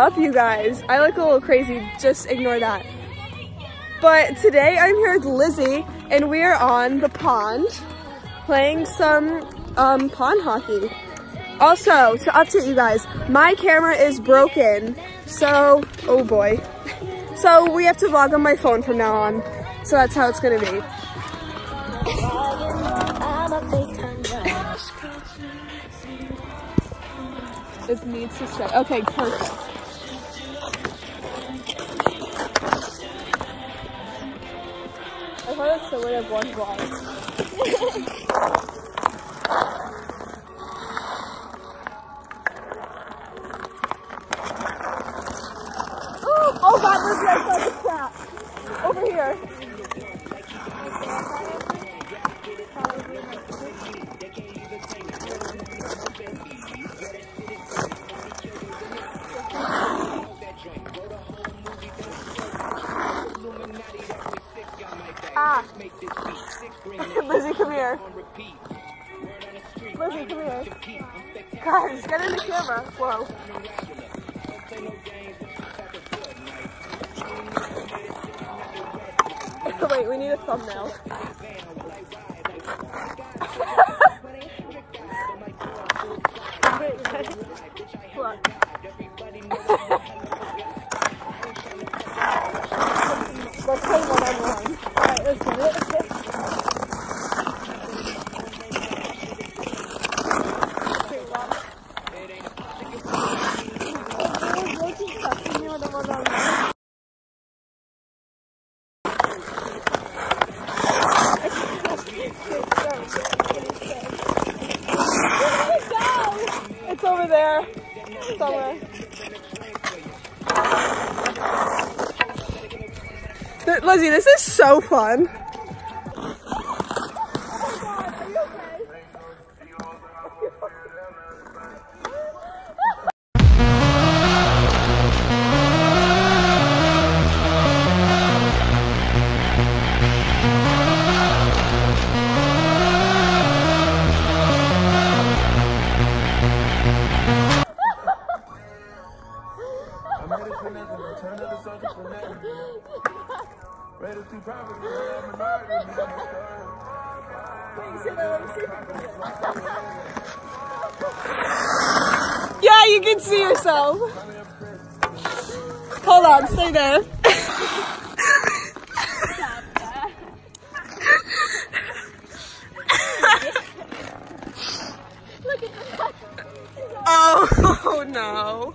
up, you guys? I look a little crazy, just ignore that. But today I'm here with Lizzie and we are on the pond playing some um, pond hockey. Also, to update you guys, my camera is broken. So, oh boy. So we have to vlog on my phone from now on. So that's how it's gonna be. it needs to start. Okay, perfect. Thought it's silly of one vlog. Oh god, there's right like a trap. Over here. Ah. Lizzie, come here. Lizzie, come here. Guys, get in the camera. Whoa. Wait, we need a thumbnail. There. Somewhere. Lizzie, this is so fun. Nothing. Return of the soldier for nothing. Ready to property. I'm a minority. Yeah, you can see yourself. Hold on, stay there. oh no.